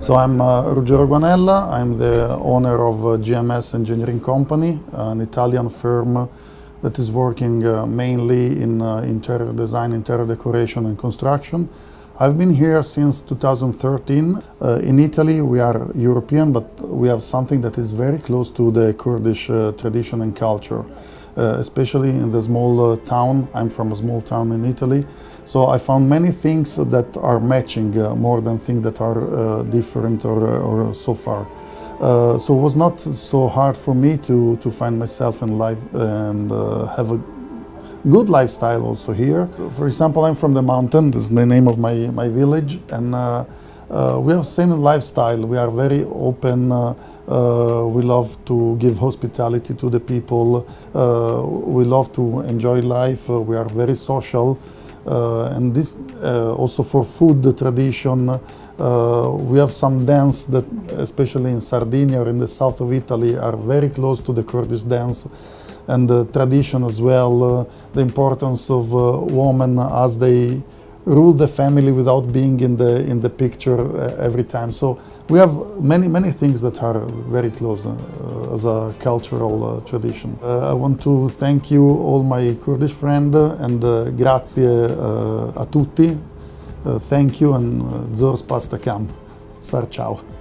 So I'm uh, Ruggero Guanella, I'm the owner of uh, GMS Engineering Company, an Italian firm that is working uh, mainly in uh, interior design, interior decoration and construction. I've been here since 2013. Uh, in Italy we are European but we have something that is very close to the Kurdish uh, tradition and culture, uh, especially in the small uh, town. I'm from a small town in Italy. So I found many things that are matching uh, more than things that are uh, different or, or so far. Uh, so it was not so hard for me to, to find myself in life and uh, have a good lifestyle also here. So for example, I'm from the mountain, this is the name of my, my village, and uh, uh, we have same lifestyle. We are very open. Uh, uh, we love to give hospitality to the people. Uh, we love to enjoy life. Uh, we are very social. Uh, and this uh, also for food tradition. Uh, we have some dance that, especially in Sardinia or in the south of Italy, are very close to the Kurdish dance and the tradition as well. The importance of women as they rule the family without being in the in the picture every time. So we have many many things that are very close as a cultural uh, tradition. Uh, I want to thank you all my Kurdish friends, and uh, grazie a tutti. Thank you and uh, Zors pasta cam. Sar ciao.